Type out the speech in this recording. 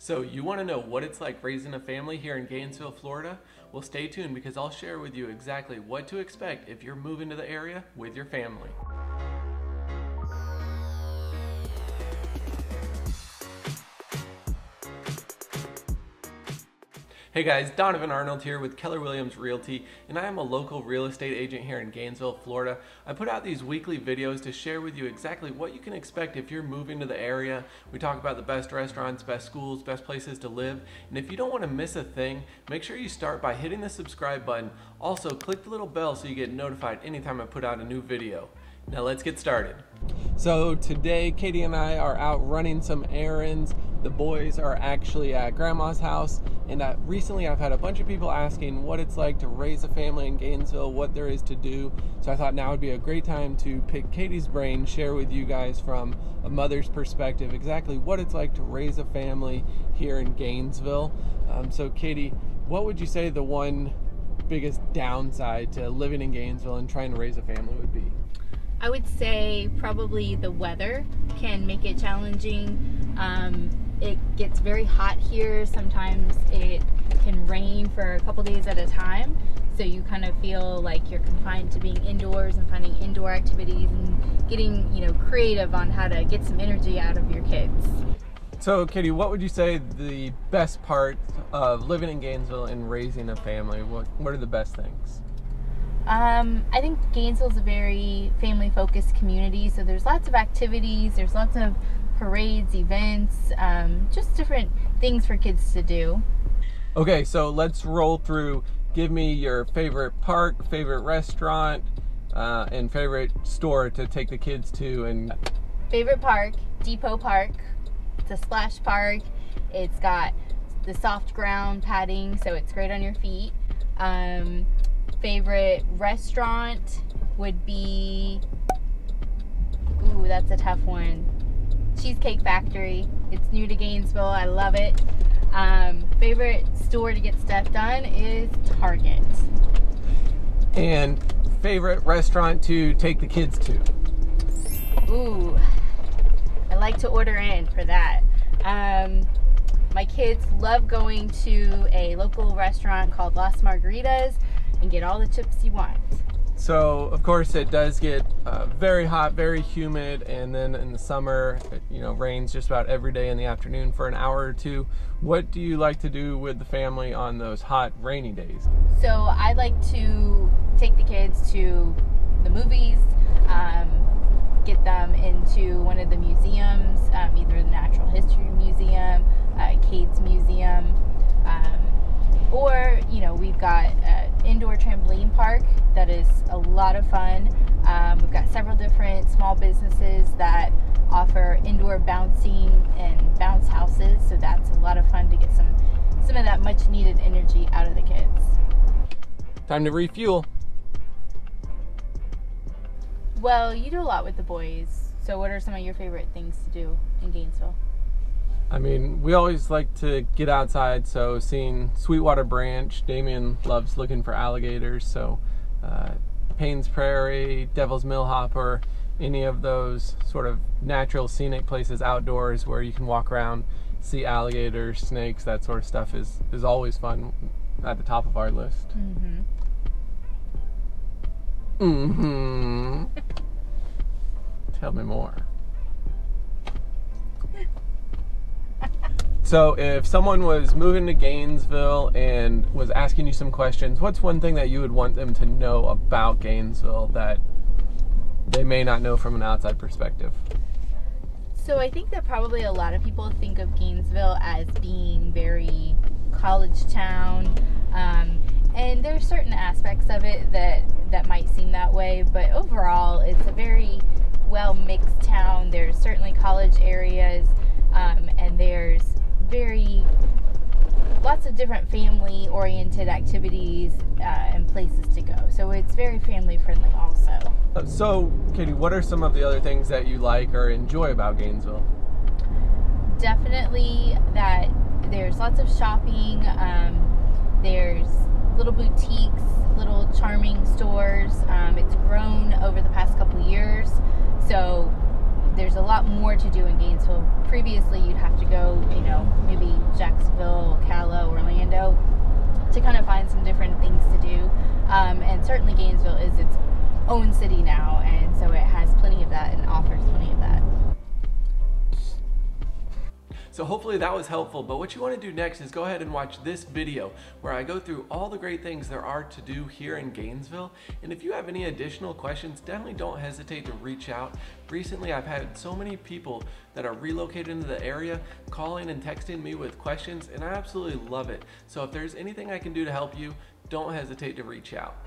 So, you want to know what it's like raising a family here in Gainesville, Florida? Well, stay tuned because I'll share with you exactly what to expect if you're moving to the area with your family. Hey guys, Donavan Arnold here with Keller Williams Realty, and I am a local real estate agent here in Gainesville, Florida. I put out these weekly videos to share with you exactly what you can expect if you're moving to the area. We talk about the best restaurants, best schools, best places to live, and if you don't want to miss a thing, make sure you start by hitting the subscribe button. Also, click the little bell so you get notified anytime I put out a new video. Now let's get started. So today Katie and I are out running some errands. The boys are actually at grandma's house and uh, recently I've had a bunch of people asking what it's like to raise a family in Gainesville, what there is to do. So I thought now would be a great time to pick Katie's brain, share with you guys from a mother's perspective exactly what it's like to raise a family here in Gainesville. Um, so Katie, what would you say the one biggest downside to living in Gainesville and trying to raise a family would be? I would say probably the weather can make it challenging. Um, it gets very hot here. Sometimes it can rain for a couple days at a time. So you kind of feel like you're confined to being indoors and finding indoor activities and getting, you know, creative on how to get some energy out of your kids. So, Katie, what would you say the best part of living in Gainesville and raising a family? What What are the best things? Um, I think Gainesville is a very family focused community, so there's lots of activities, there's lots of parades, events, um, just different things for kids to do. Okay, so let's roll through. Give me your favorite park, favorite restaurant, uh, and favorite store to take the kids to. And favorite park, Depot Park. It's a splash park. It's got the soft ground padding, so it's great on your feet. Um, favorite restaurant would be ooh that's a tough one. Cheesecake factory. It's new to gainesville. I love it. Um, favorite store to get stuff done is target. And favorite restaurant to take the kids to? Ooh i like to order in for that. Um, my kids love going to a local restaurant called Las Margaritas and get all the chips you want. So, of course, it does get uh, very hot, very humid, and then in the summer, it, you know, rains just about every day in the afternoon for an hour or two. What do you like to do with the family on those hot, rainy days? So, I like to take the kids to the movies, um, get them into one of the museums, um, either the Natural History Museum, uh, Cade's Museum, um, or, you know, we've got indoor trampoline park that is a lot of fun. Um, we've got several different small businesses that offer indoor bouncing and bounce houses, so that's a lot of fun to get some some of that much needed energy out of the kids. Time to refuel. Well, you do a lot with the boys. So, what are some of your favorite things to do in Gainesville? I mean, we always like to get outside, so seeing Sweetwater Branch, Damien loves looking for alligators, so uh, Paynes Prairie, Devil's Millhopper, any of those sort of natural scenic places outdoors where you can walk around, see alligators, snakes, that sort of stuff is, is always fun at the top of our list. Mm-hmm. Mm-hmm. Tell me more. So, if someone was moving to Gainesville and was asking you some questions, what's one thing that you would want them to know about Gainesville that they may not know from an outside perspective? So, I think that probably a lot of people think of Gainesville as being very college town. Um, and there's certain aspects of it that that might seem that way, but overall, it's a very well mixed town. There's certainly college areas, um, and there's very lots of different family oriented activities uh, and places to go. So it's very family friendly also. Uh, so, Katie, what are some of the other things that you like or enjoy about Gainesville? Definitely that there's lots of shopping. Um, there's little boutiques, little charming stores. Um, it's grown over the past couple years. So there's a lot more to do in Gainesville. Previously, you'd have to go, you know, maybe Jacksonville, Ocala, Orlando to kind of find some different things to do. Um, and certainly, Gainesville is its own city now, and so it has plenty of that and offers plenty of that. So hopefully that was helpful, but what you want to do next is go ahead and watch this video where I go through all the great things there are to do here in Gainesville. And if you have any additional questions, definitely don't hesitate to reach out. Recently, I've had so many people that are relocated into the area calling and texting me with questions, and I absolutely love it. So if there's anything I can do to help you, don't hesitate to reach out.